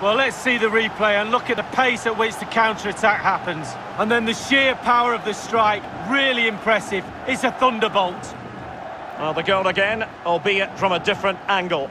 Well, let's see the replay and look at the pace at which the counter-attack happens. And then the sheer power of the strike, really impressive. It's a thunderbolt. Well, the goal again, albeit from a different angle.